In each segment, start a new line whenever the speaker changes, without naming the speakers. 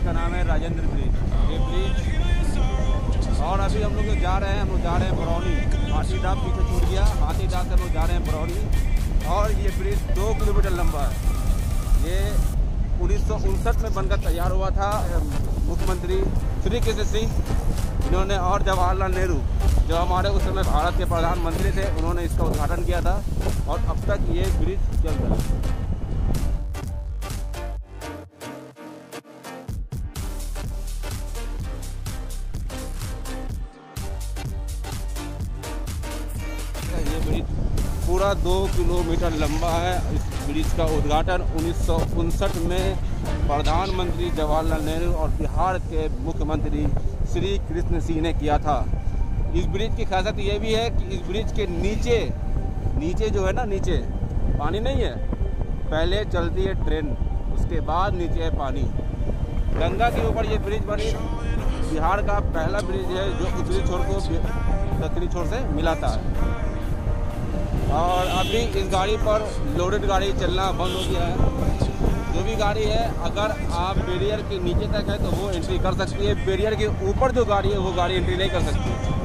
Bridge का नाम है राजेंद्र ब्रिज। ये ब्रिज और अभी हम लोग जा रहे हैं, हम लोग जा रहे हैं बरौनी। हाथी डाब पीछे छूट गया। हाथी डाब से हम लोग जा रहे हैं बरौनी। और ये ब्रिज दो किलोमीटर लंबा है। ये उन्नीस सौ उनसठ में बनकर तैयार हुआ था मुख्यमंत्री श्री कृष्ण सिंह। इन्होंने और जवाहरलाल नेहरू, जो हमारे उस समय भारत के प्रधानमंत्री थे, उन्होंने इसका उद्घाटन किया था। और अब तक ये ब्रिज चल रहा है ब्रिज, पूरा दो किलोमीटर लंबा है। इस ब्रिज का उद्घाटन उन्नीस सौ उनसठ में प्रधानमंत्री जवाहरलाल नेहरू और बिहार के मुख्यमंत्री श्री कृष्ण सिंह ने किया था। इस ब्रिज की खासियत ये भी है कि इस ब्रिज के नीचे नीचे जो है ना, नीचे पानी नहीं है। पहले चलती है ट्रेन, उसके बाद नीचे है पानी। गंगा के ऊपर ये ब्रिज बनी। बिहार का पहला ब्रिज है जो उत्तरी छोर को, दक्षिणी छोर से मिलाता है। और अभी इस गाड़ी पर लोडेड गाड़ी चलना बंद हो गया है। जो भी गाड़ी है, अगर आप बैरियर के नीचे तक है तो वो एंट्री कर सकती है। बैरियर के ऊपर जो गाड़ी है, वो गाड़ी एंट्री नहीं कर सकती।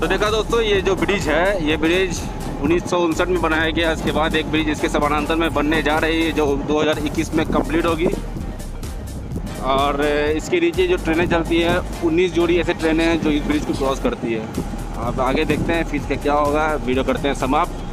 तो देखा दोस्तों, ये जो ब्रिज है, ये ब्रिज उन्नीस सौ उनसठ में बनाया गया। इसके बाद एक ब्रिज इसके समानांतर में बनने जा रही है, जो 2021 में कंप्लीट होगी। और इसके नीचे जो ट्रेनें चलती हैं 19 जोड़ी ऐसे ट्रेनें हैं जो इस ब्रिज को क्रॉस करती है। आप आगे देखते हैं, फिर क्या होगा, वीडियो करते हैं समाप्त।